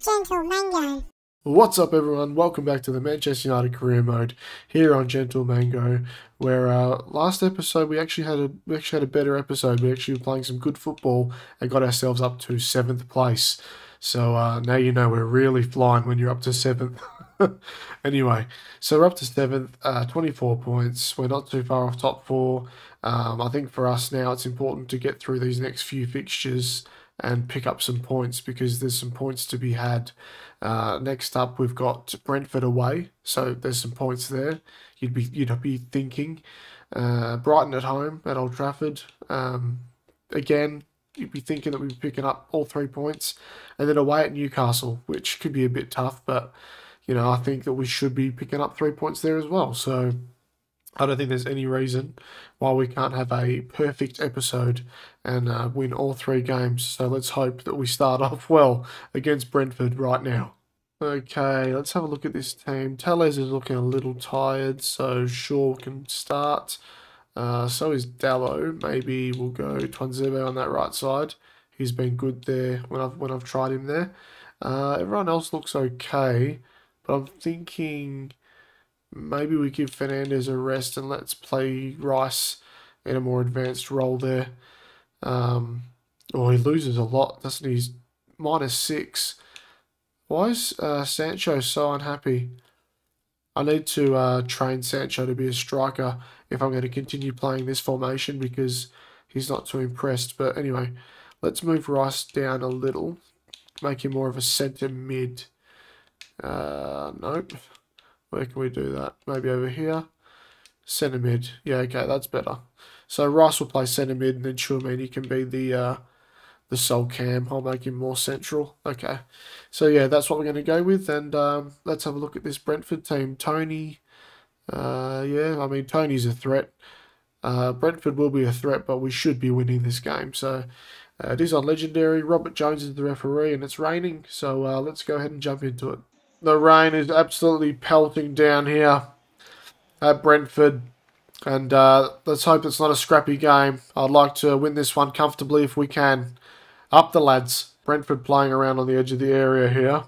Gentle Mango. What's up, everyone? Welcome back to the Manchester United career mode here on Gentle Mango. Where uh, last episode we actually had a we actually had a better episode. We actually were playing some good football and got ourselves up to seventh place. So uh, now you know we're really flying when you're up to seventh. anyway, so we're up to seventh, uh, 24 points. We're not too far off top four. Um, I think for us now it's important to get through these next few fixtures and pick up some points because there's some points to be had. Uh, next up, we've got Brentford away, so there's some points there. You'd be you'd be thinking uh, Brighton at home at Old Trafford. Um, again, you'd be thinking that we'd be picking up all three points, and then away at Newcastle, which could be a bit tough, but you know I think that we should be picking up three points there as well. So I don't think there's any reason why we can't have a perfect episode and uh, win all three games. So let's hope that we start off well against Brentford right now. Okay, let's have a look at this team. Telles is looking a little tired, so Shaw can start. Uh, so is Dalot. Maybe we'll go Tuanzebe on that right side. He's been good there when I've when I've tried him there. Uh, everyone else looks okay, but I'm thinking maybe we give Fernandes a rest and let's play Rice in a more advanced role there. Um, oh, he loses a lot, doesn't he? He's minus six. Why is uh, Sancho so unhappy? I need to uh, train Sancho to be a striker if I'm going to continue playing this formation because he's not too impressed. But anyway, let's move Rice down a little, make him more of a centre mid. Uh, nope. Where can we do that? Maybe over here. Centre mid. Yeah, okay, that's better. So Rice will play centre mid and then Tchouameni can be the uh, the sole cam. I'll make him more central. Okay. So yeah, that's what we're going to go with. And um, let's have a look at this Brentford team. Toney. Uh, yeah, I mean, Toney's a threat. Uh, Brentford will be a threat, but we should be winning this game. So uh, it is on Legendary. Robert Jones is the referee and it's raining. So uh, let's go ahead and jump into it. The rain is absolutely pelting down here at Brentford. And uh, let's hope it's not a scrappy game. I'd like to win this one comfortably if we can. Up the lads. Brentford playing around on the edge of the area here.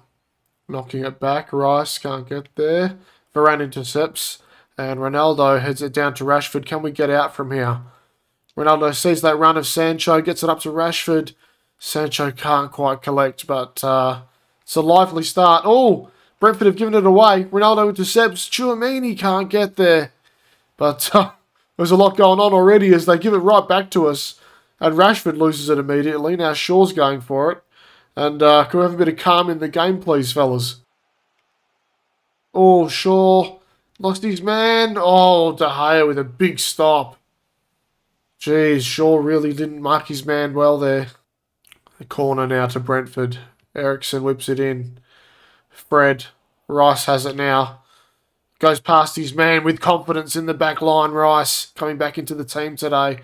Knocking it back. Rice can't get there. Varane intercepts. And Ronaldo heads it down to Rashford. Can we get out from here? Ronaldo sees that run of Sancho. Gets it up to Rashford. Sancho can't quite collect, but uh, it's a lively start. Oh, Brentford have given it away. Ronaldo intercepts. Tchouameni can't get there. But uh, there's a lot going on already as they give it right back to us. And Rashford loses it immediately. Now Shaw's going for it. And uh, can we have a bit of calm in the game, please, fellas? Oh, Shaw. Lost his man. Oh, De Gea with a big stop. Jeez, Shaw really didn't mark his man well there. The corner now to Brentford. Eriksen whips it in. Fred. Rice has it now. Goes past his man with confidence in the back line. Rice coming back into the team today.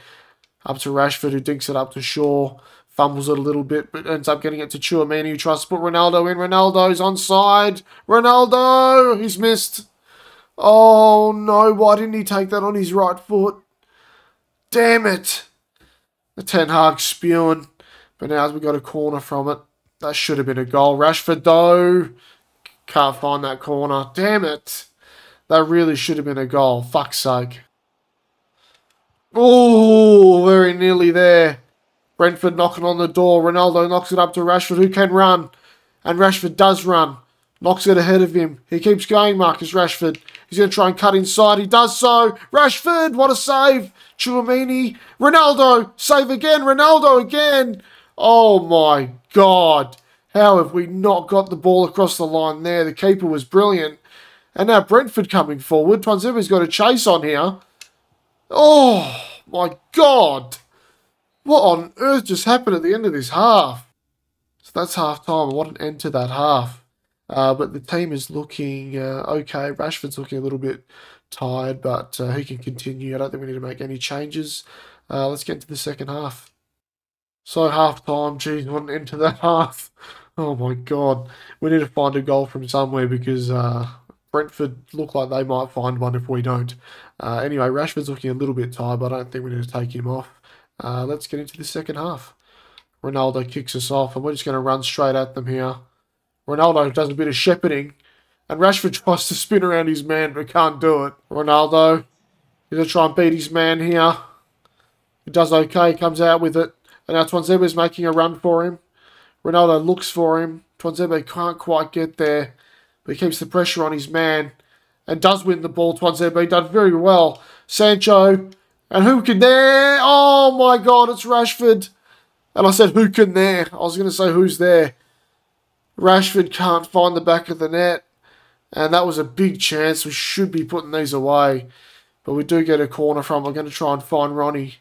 Up to Rashford who dinks it up to Shaw. Fumbles it a little bit, but ends up getting it to Tchouameni who tries to put Ronaldo in. Ronaldo's onside. Ronaldo! He's missed. Oh no, why didn't he take that on his right foot? Damn it. The Ten Hag spewing. But now we've got a corner from it. That should have been a goal. Rashford though. Can't find that corner. Damn it. That really should have been a goal. Fuck's sake. Oh, very nearly there. Brentford knocking on the door. Ronaldo knocks it up to Rashford, who can run. And Rashford does run. Knocks it ahead of him. He keeps going, Marcus Rashford. He's going to try and cut inside. He does so. Rashford, what a save. Tchouameni. Ronaldo, save again. Ronaldo again. Oh my God. How have we not got the ball across the line there? The keeper was brilliant. And now Brentford coming forward. Tuanzebe's got a chase on here. Oh, my God. What on earth just happened at the end of this half? So that's half time. What an end to that half. Uh, but the team is looking uh, okay. Rashford's looking a little bit tired, but uh, he can continue. I don't think we need to make any changes. Uh, let's get into the second half. So half time, geez, what an end to that half. Oh my god. We need to find a goal from somewhere because uh, Brentford look like they might find one if we don't. Uh, anyway, Rashford's looking a little bit tired, but I don't think we need to take him off. Uh, let's get into the second half. Ronaldo kicks us off, and we're just going to run straight at them here. Ronaldo does a bit of shepherding. And Rashford tries to spin around his man, but can't do it. Ronaldo, he's going to try and beat his man here. He does okay, comes out with it. And now Tuanzebe's making a run for him. Ronaldo looks for him. Tuanzebe can't quite get there. But he keeps the pressure on his man. And does win the ball. Tuanzebe done very well. Sancho. And who can there? Oh my god, it's Rashford. And I said, who can there? I was going to say, who's there? Rashford can't find the back of the net. And that was a big chance. We should be putting these away. But we do get a corner from. We're going to try and find Ronnie.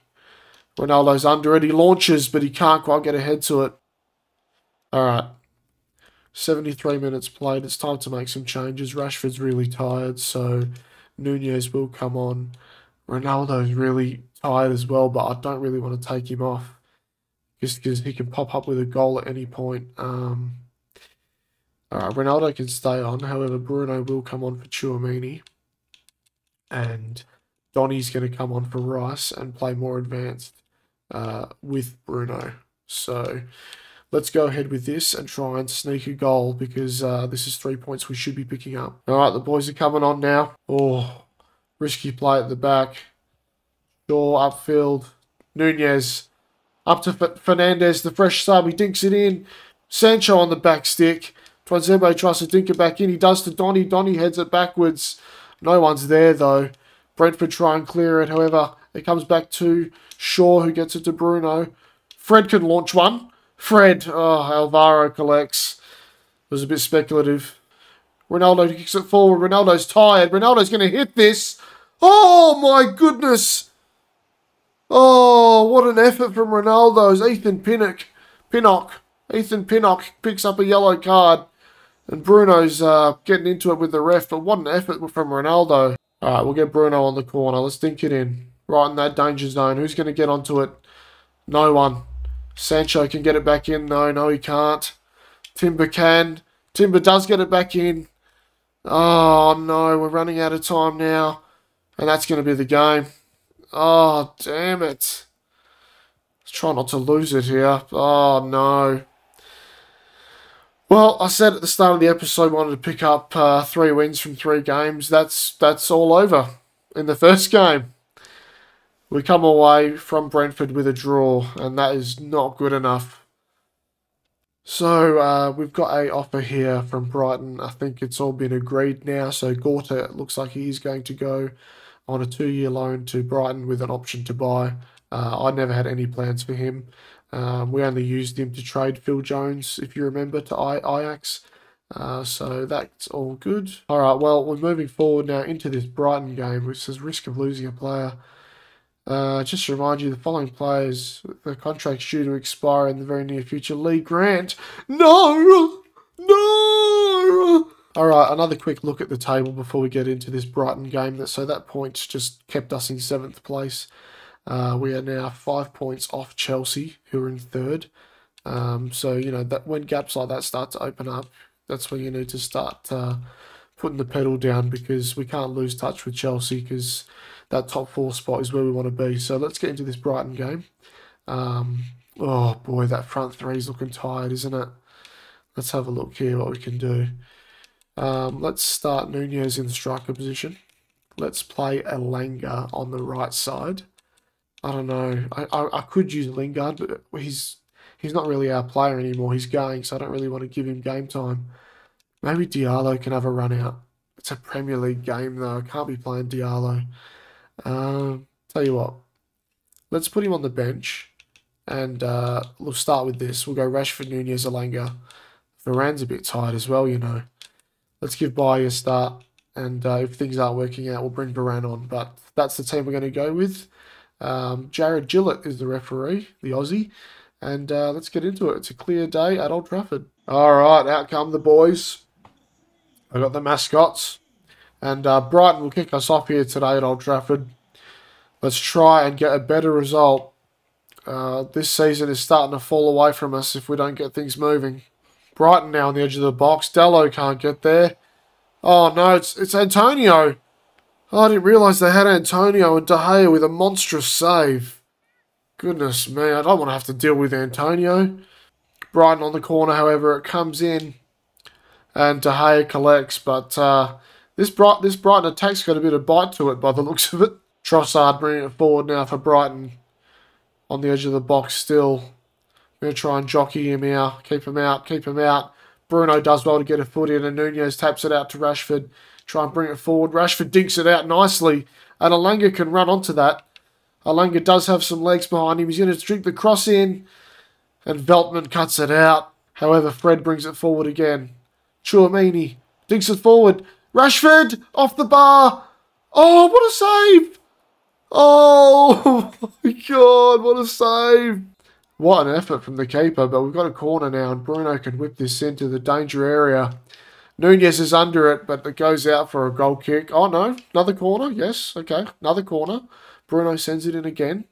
Ronaldo's under it. He launches, but he can't quite get ahead to it. All right. 73 minutes played. It's time to make some changes. Rashford's really tired, so Nunez will come on. Ronaldo's really tired as well, but I don't really want to take him off just because he can pop up with a goal at any point. Um, all right, Ronaldo can stay on. However, Bruno will come on for Tchouameni. And Donny's going to come on for Rice and play more advanced uh, with Bruno. So let's go ahead with this and try and sneak a goal because uh, this is three points we should be picking up. All right, the boys are coming on now. Oh, risky play at the back. Shaw upfield. Nunez up to F Fernandes, the fresh sub. He dinks it in. Sancho on the back stick. Tuanzebe tries to dink it back in. He does to Donny. Donny heads it backwards. No one's there, though. Brentford try and clear it. However, it comes back to Shaw, who gets it to Bruno. Fred can launch one. Fred. Oh, Alvaro collects. It was a bit speculative. Ronaldo kicks it forward. Ronaldo's tired. Ronaldo's going to hit this. Oh, my goodness. Oh, what an effort from Ronaldo's. Ethan Pinnock. Pinnock. Ethan Pinnock picks up a yellow card. And Bruno's uh, getting into it with the ref. But what an effort from Ronaldo. All right, we'll get Bruno on the corner. Let's dink it in. Right in that danger zone. Who's going to get onto it? No one. Sancho can get it back in. No, no, he can't. Timber can. Timber does get it back in. Oh, no. We're running out of time now. And that's going to be the game. Oh, damn it. Let's try not to lose it here. Oh, no. Well, I said at the start of the episode, I wanted to pick up uh, three wins from three games. That's that's all over in the first game. We come away from Brentford with a draw, and that is not good enough. So uh, we've got a offer here from Brighton. I think it's all been agreed now. So Gorter looks like he is going to go on a two-year loan to Brighton with an option to buy. Uh, I never had any plans for him. Um, we only used him to trade Phil Jones, if you remember, to Ajax. Uh, so that's all good. All right, well, we're moving forward now into this Brighton game, which says risk of losing a player. Uh, just to remind you, the following players, the contract's due to expire in the very near future. Lee Grant. No! No! All right, another quick look at the table before we get into this Brighton game. So that point just kept us in seventh place. Uh, we are now five points off Chelsea, who are in third. Um, so you know that when gaps like that start to open up, that's when you need to start uh, putting the pedal down because we can't lose touch with Chelsea because that top four spot is where we want to be. So let's get into this Brighton game. Um, oh boy, that front three is looking tired, isn't it? Let's have a look here what we can do. Um, let's start Nunez in the striker position. Let's play Elanga on the right side. I don't know. I, I, I could use Lingard, but he's he's not really our player anymore. He's going, so I don't really want to give him game time. Maybe Diallo can have a run out. It's a Premier League game, though. I can't be playing Diallo. Um, tell you what. Let's put him on the bench. And uh, we'll start with this. We'll go Rashford, Nunez, Elanga. Varane's a bit tired as well, you know. Let's give Bailly a start. And uh, if things aren't working out, we'll bring Varane on. But that's the team we're going to go with. Um, Jarred Gillett is the referee, the Aussie. And uh, let's get into it. It's a clear day at Old Trafford. All right, out come the boys. I got the mascots. And uh, Brighton will kick us off here today at Old Trafford. Let's try and get a better result. Uh, this season is starting to fall away from us if we don't get things moving. Brighton now on the edge of the box. Dalot can't get there. Oh no, it's, it's Antonio. Oh, I didn't realise they had Antonio and De Gea with a monstrous save. Goodness me, I don't want to have to deal with Antonio. Brighton on the corner, however, it comes in. and De Gea collects, but uh, this Bright this Brighton attack's got a bit of bite to it by the looks of it. Trossard bringing it forward now for Brighton on the edge of the box still. We're going to try and jockey him out, keep him out, keep him out. Bruno does well to get a foot in, and Nunez taps it out to Rashford. Try and bring it forward. Rashford dinks it out nicely, and Elanga can run onto that. Elanga does have some legs behind him. He's going to drink the cross in, and Veltman cuts it out. However, Fred brings it forward again. Tchouameni dinks it forward. Rashford off the bar. Oh, what a save! Oh, oh my god, what a save! What an effort from the keeper, but we've got a corner now, and Bruno can whip this into the danger area. Nunez is under it, but it goes out for a goal kick. Oh no, another corner. Yes, okay, another corner. Bruno sends it in again.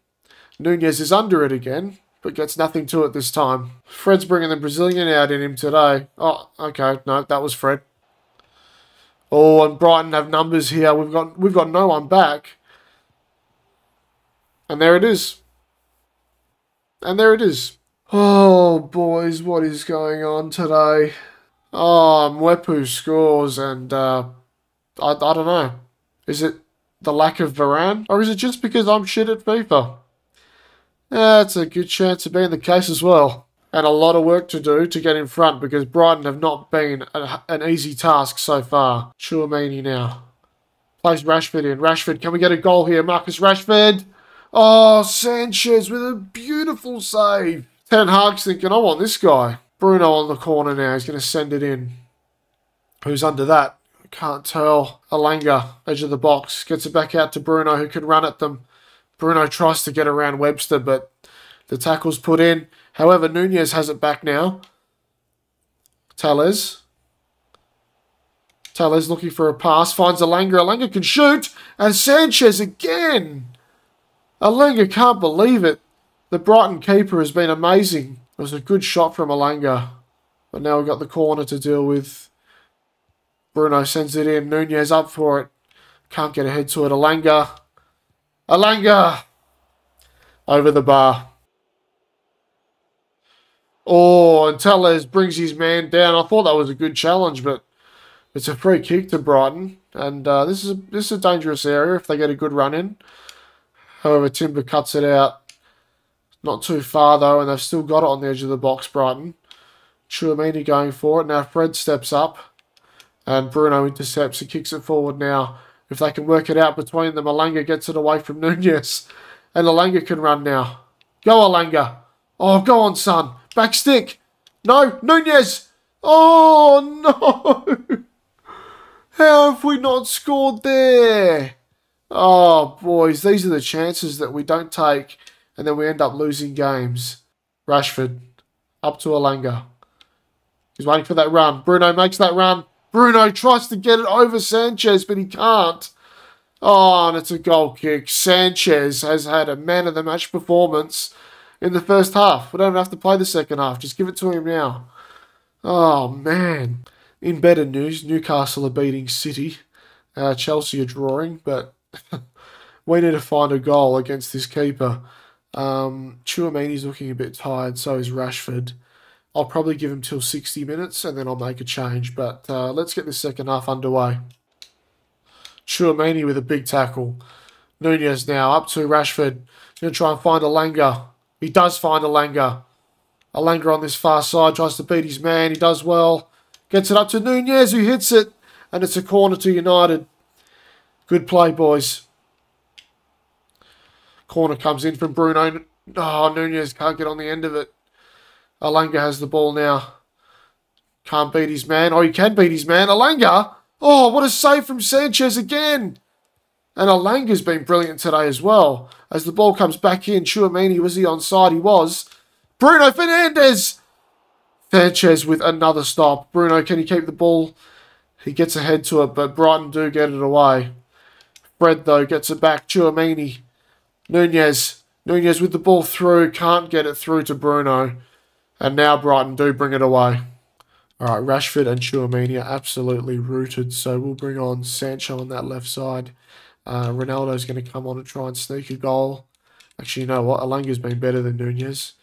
Nunez is under it again, but gets nothing to it this time. Fred's bringing the Brazilian out in him today. Oh, okay, no, that was Fred. Oh, and Brighton have numbers here. We've got we've got no one back. And there it is. And there it is. Oh, boys, what is going on today? Oh, Mwepu scores, and uh, I, I don't know. Is it the lack of Varane? Or is it just because I'm shit at FIFA? That's a good chance of being the case as well. And a lot of work to do to get in front because Brighton have not been a, an easy task so far. Tchouameni now. Plays Rashford in. Rashford, can we get a goal here? Marcus Rashford. Oh, Sanchez with a beautiful save. Ten Hag's thinking, I want this guy. Bruno on the corner now. He's going to send it in. Who's under that? I can't tell. Elanga, edge of the box. Gets it back out to Bruno, who can run at them. Bruno tries to get around Webster, but the tackle's put in. However, Nunez has it back now. Telles. Telles looking for a pass. Finds Elanga. Elanga can shoot. And Sanchez again. Elanga can't believe it. The Brighton keeper has been amazing. It was a good shot from Elanga. But now we've got the corner to deal with. Bruno sends it in. Nunez up for it. Can't get ahead to it. Elanga. Elanga! Over the bar. Oh, and Telles brings his man down. I thought that was a good challenge, but it's a free kick to Brighton. And uh, this is a, this is a dangerous area if they get a good run in. However, Timber cuts it out. Not too far though, and they've still got it on the edge of the box, Brighton. Tchouameni going for it. Now Fred steps up. And Bruno intercepts and kicks it forward now. If they can work it out between them, Elanga gets it away from Nunez. And Elanga can run now. Go, Elanga. Oh, go on, son. Back stick. No, Nunez. Oh, no. How have we not scored there? Oh, boys, these are the chances that we don't take, and then we end up losing games. Rashford, up to Elanga. He's waiting for that run. Bruno makes that run. Bruno tries to get it over Sanchez, but he can't. Oh, and it's a goal kick. Sanchez has had a man of the match performance in the first half. We don't have to play the second half. Just give it to him now. Oh, man. In better news, Newcastle are beating City. Uh, Chelsea are drawing, but we need to find a goal against this keeper. Um, Tchouameni's looking a bit tired, so is Rashford. I'll probably give him till 60 minutes and then I'll make a change. But uh, let's get the second half underway. Tchouameni with a big tackle. Nunez now up to Rashford. Going to try and find Elanga. He does find Elanga. Elanga on this far side tries to beat his man. He does well. Gets it up to Nunez who hits it. And it's a corner to United. Good play, boys. Corner comes in from Bruno. Oh, Nunez can't get on the end of it. Elanga has the ball now. Can't beat his man. Oh, he can beat his man. Elanga. Oh, what a save from Sanchez again. And Elanga's been brilliant today as well. As the ball comes back in, Tchouameni, was he onside? He was. Bruno Fernandes! Sanchez with another stop. Bruno, can he keep the ball? He gets ahead to it, but Brighton do get it away. Fred, though, gets it back. Tchouameni. Nunez. Nunez with the ball through. Can't get it through to Bruno. And now Brighton do bring it away. All right, Rashford and Tchouameni are absolutely rooted, so we'll bring on Sancho on that left side. Uh, Ronaldo's going to come on and try and sneak a goal. Actually, you know what? Elanga's been better than Nunez.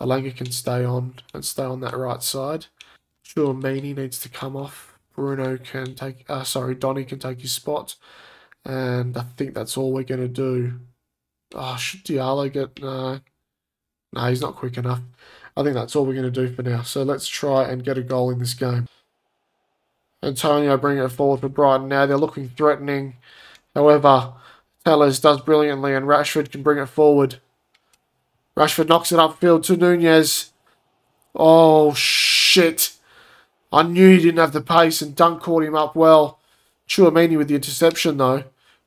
Elanga can stay on and stay on that right side. Tchouameni needs to come off. Bruno can take, uh, sorry, Donny can take his spot. And I think that's all we're going to do. Oh, should Diallo get, no. No, he's not quick enough. I think that's all we're going to do for now. So let's try and get a goal in this game. Antonio bringing it forward for Brighton now. They're looking threatening. However, Telles does brilliantly and Rashford can bring it forward. Rashford knocks it upfield to Nunez. Oh, shit. I knew he didn't have the pace and Dunk caught him up well. Tchouameni with the interception, though.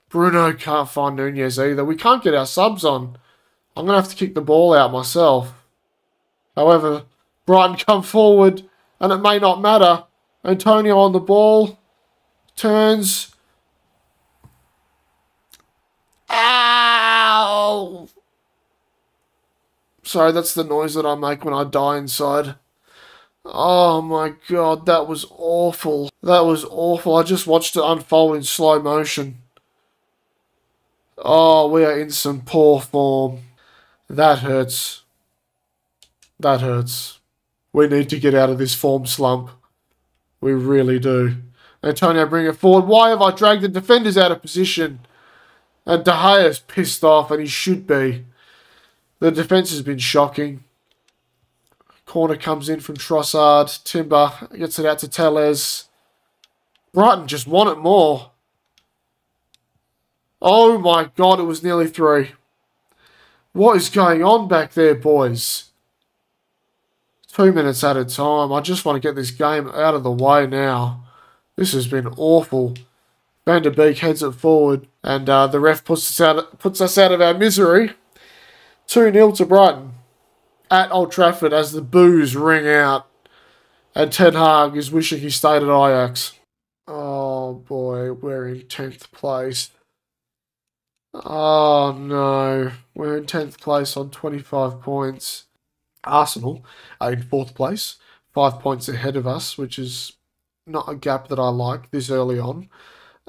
Bruno can't find Nunez either. We can't get our subs on. I'm going to have to kick the ball out myself. However, Brighton come forward and it may not matter. Antonio on the ball. Turns. Ow! Sorry, that's the noise that I make when I die inside. Oh my god, that was awful. That was awful. I just watched it unfold in slow motion. Oh, we are in some poor form. That hurts. That hurts. We need to get out of this form slump. We really do. Antonio bring it forward. Why have I dragged the defenders out of position? And De Gea's pissed off, and he should be. The defence has been shocking. Corner comes in from Trossard. Timber gets it out to Telles. Brighton just want it more. Oh my god, it was nearly three. What is going on back there, boys? Two minutes at a time. I just want to get this game out of the way now. This has been awful. Van der Beek heads it forward, and uh, the ref puts us out puts us out of our misery. 2 0 to Brighton at Old Trafford as the boos ring out, and Ten Hag is wishing he stayed at Ajax. Oh boy, we're in 10th place. Oh no, we're in 10th place on 25 points. Arsenal are in 4th place, 5 points ahead of us, which is not a gap that I like this early on.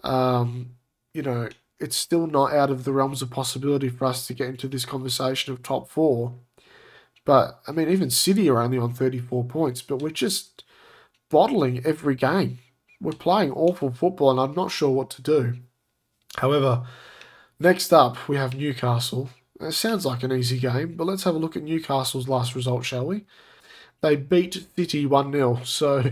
Um, you know, it's still not out of the realms of possibility for us to get into this conversation of top four. But, I mean, even City are only on 34 points, but we're just bottling every game. We're playing awful football, and I'm not sure what to do. However, Next up, we have Newcastle. It sounds like an easy game, but let's have a look at Newcastle's last result, shall we? They beat City 1 0, so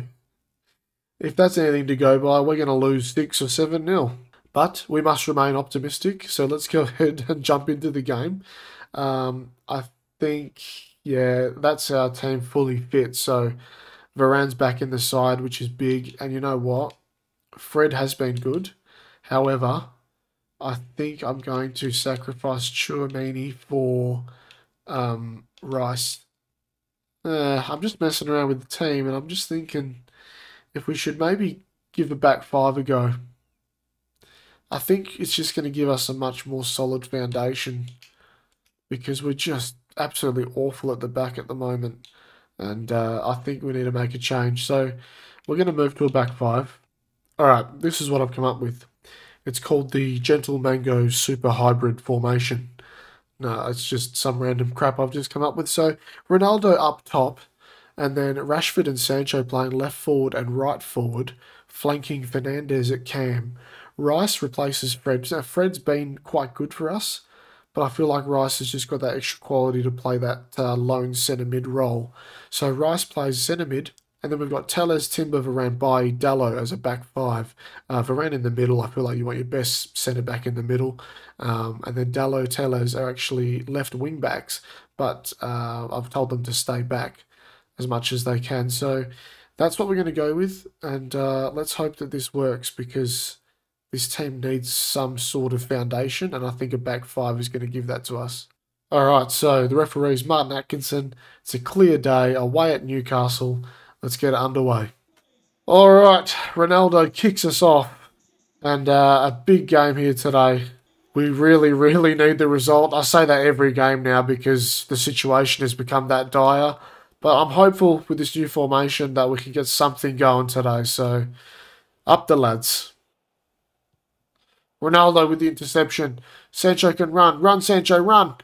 if that's anything to go by, we're going to lose 6 or 7 nil. But we must remain optimistic, so let's go ahead and jump into the game. Um, I think, yeah, that's our team fully fit. So Varane's back in the side, which is big. And you know what? Fred has been good. However, I think I'm going to sacrifice Tchouameni for um, Rice. Uh, I'm just messing around with the team, and I'm just thinking if we should maybe give the back five a go. I think it's just going to give us a much more solid foundation because we're just absolutely awful at the back at the moment, and uh, I think we need to make a change. So we're going to move to a back five. All right, this is what I've come up with. It's called the Gentle Mango Super Hybrid Formation. No, it's just some random crap I've just come up with. So Ronaldo up top, and then Rashford and Sancho playing left forward and right forward, flanking Fernandes at cam. Rice replaces Fred. Now, Fred's been quite good for us, but I feel like Rice has just got that extra quality to play that uh, lone centre mid role. So Rice plays centre mid, and then we've got Telles, Timber, Varane, by Dalot as a back five. Uh, Varane in the middle. I feel like you want your best centre back in the middle. Um, and then Dalot, Telles are actually left wing backs, but uh, I've told them to stay back as much as they can. So that's what we're going to go with. And uh, let's hope that this works because this team needs some sort of foundation. And I think a back five is going to give that to us. All right, so the referee is Martin Atkinson. It's a clear day away at Newcastle. Let's get underway. All right, Ronaldo kicks us off, and uh, a big game here today. We really, really need the result. I say that every game now because the situation has become that dire. But I'm hopeful with this new formation that we can get something going today. So, up the lads. Ronaldo with the interception. Sancho can run. Run, Sancho, run.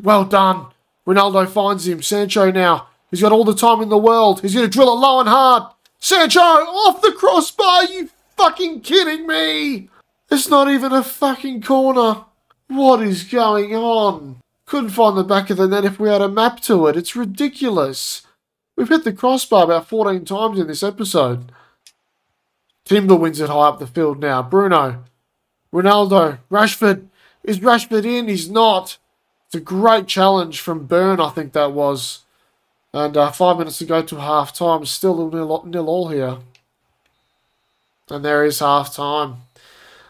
Well done. Ronaldo finds him. Sancho now He's got all the time in the world. He's going to drill it low and hard. Sancho off the crossbar. You fucking kidding me? It's not even a fucking corner. What is going on? Couldn't find the back of the net if we had a map to it. It's ridiculous. We've hit the crossbar about 14 times in this episode. Timber wins it high up the field now. Bruno. Ronaldo. Rashford. Is Rashford in? He's not. It's a great challenge from Burn, I think that was. And uh, five minutes to go to half time. Still nil, nil all here. And there is half time.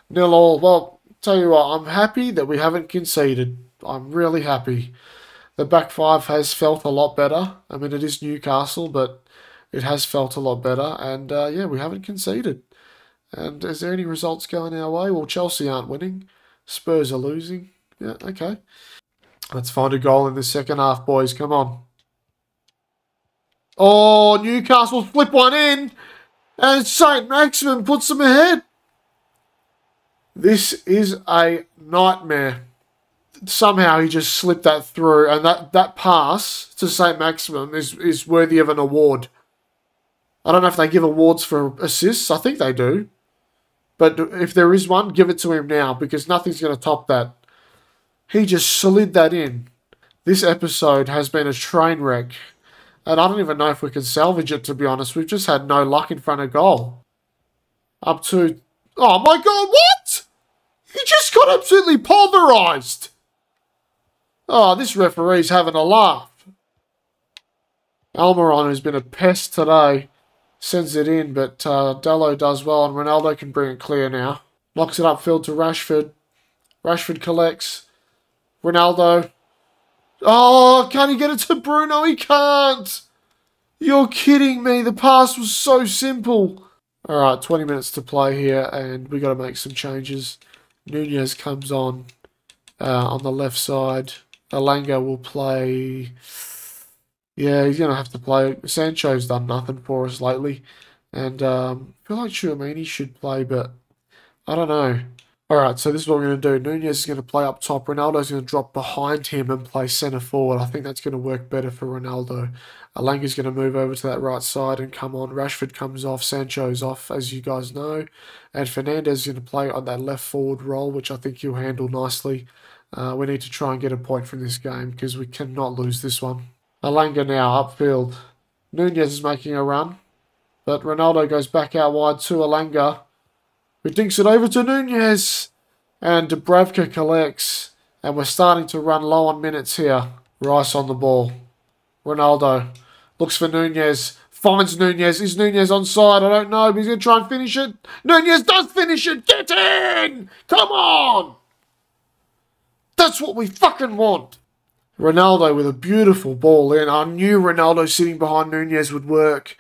Nil all. Well, tell you what, I'm happy that we haven't conceded. I'm really happy. The back five has felt a lot better. I mean, it is Newcastle, but it has felt a lot better. And uh, yeah, we haven't conceded. And is there any results going our way? Well, Chelsea aren't winning. Spurs are losing. Yeah, okay. Let's find a goal in the second half, boys. Come on. Oh, Newcastle flip one in. And St. Maximin puts them ahead. This is a nightmare. Somehow he just slipped that through, and that, that pass to St. Maximin is, is worthy of an award. I don't know if they give awards for assists. I think they do. But if there is one, give it to him now because nothing's going to top that. He just slid that in. This episode has been a train wreck. And I don't even know if we can salvage it, to be honest. We've just had no luck in front of goal. Up to... Oh my god, what? He just got absolutely pulverised. Oh, this referee's having a laugh. Almiron, who's been a pest today, sends it in, but uh, Dalot does well, and Ronaldo can bring it clear now. Knocks it upfield to Rashford. Rashford collects. Ronaldo Oh, can he get it to Bruno? He can't. You're kidding me. The pass was so simple. All right, 20 minutes to play here, and we got to make some changes. Nunez comes on uh, on the left side. Elanga will play. Yeah, he's to have to play. Sancho's done nothing for us lately. And um, I feel like Tchouameni should play, but I don't know. Alright, so this is what we're going to do. Nunez is going to play up top. Ronaldo's going to drop behind him and play centre forward. I think that's going to work better for Ronaldo. Elanga's going to move over to that right side and come on. Rashford comes off. Sancho's off, as you guys know. And Fernandes is going to play on that left forward role, which I think he'll handle nicely. Uh, we need to try and get a point from this game because we cannot lose this one. Elanga now upfield. Nunez is making a run. But Ronaldo goes back out wide to Elanga who dinks it over to Nunez. And Dubravka collects. And we're starting to run low on minutes here. Rice on the ball. Ronaldo looks for Nunez. Finds Nunez. Is Nunez on side? I don't know, but he's going to try and finish it. Nunez does finish it. Get in! Come on! That's what we fucking want. Ronaldo with a beautiful ball in. I knew Ronaldo sitting behind Nunez would work.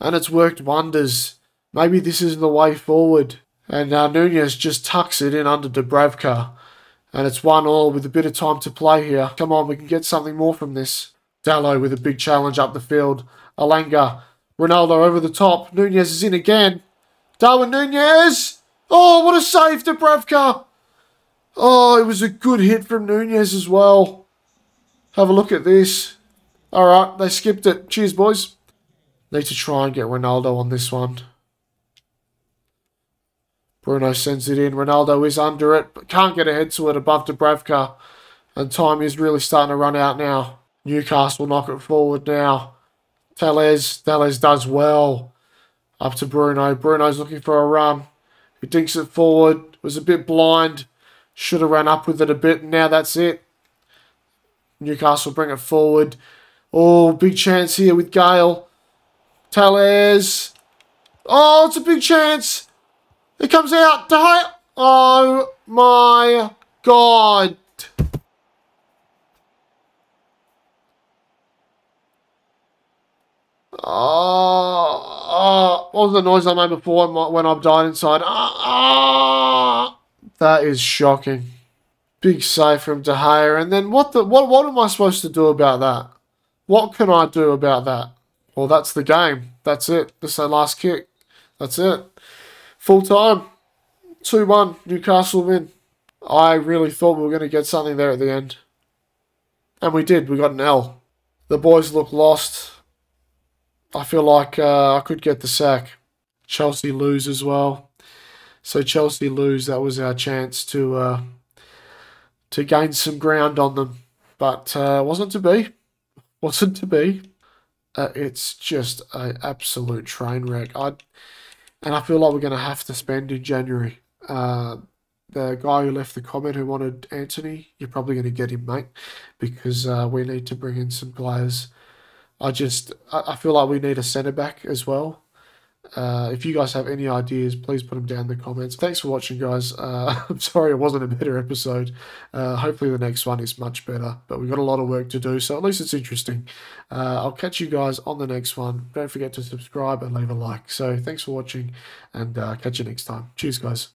And it's worked wonders. Maybe this isn't the way forward. And now Nunez just tucks it in under Dubravka. And it's one all with a bit of time to play here. Come on, we can get something more from this. Dalot with a big challenge up the field. Elanga. Ronaldo over the top. Nunez is in again. Darwin Nunez! Oh, what a save, Dubravka! Oh, it was a good hit from Nunez as well. Have a look at this. Alright, they skipped it. Cheers, boys. Need to try and get Ronaldo on this one. Bruno sends it in. Ronaldo is under it, but can't get ahead to it above Dubravka. And time is really starting to run out now. Newcastle knock it forward now. Telles. Telles does well. Up to Bruno. Bruno's looking for a run. He dinks it forward. Was a bit blind. Should have run up with it a bit. Now that's it. Newcastle bring it forward. Oh, big chance here with Gayle. Telles. Oh, it's a big chance. It comes out. Die. Oh my god. Oh, oh, what was the noise I made before when I've died inside? Ah, ah. That is shocking. Big save from De Gea. And then what the what what am I supposed to do about that? What can I do about that? Well, that's the game. That's it. This is the last kick. That's it. Full time. 2 1, Newcastle win. I really thought we were going to get something there at the end. And we did. We got an L. The boys look lost. I feel like uh, I could get the sack. Chelsea lose as well. So Chelsea lose. That was our chance to uh, to gain some ground on them, but uh, wasn't to be. Wasn't to be. Uh, it's just an absolute train wreck. I and I feel like we're going to have to spend in January. Uh, the guy who left the comment who wanted Antony, you're probably going to get him, mate, because uh, we need to bring in some players. I just I, I feel like we need a centre back as well. Uh, if you guys have any ideas, please put them down in the comments. Thanks for watching, guys. Uh, I'm sorry it wasn't a better episode. Uh, hopefully the next one is much better, but we've got a lot of work to do, so at least it's interesting. Uh, I'll catch you guys on the next one. Don't forget to subscribe and leave a like. So thanks for watching, and uh, catch you next time. Cheers, guys.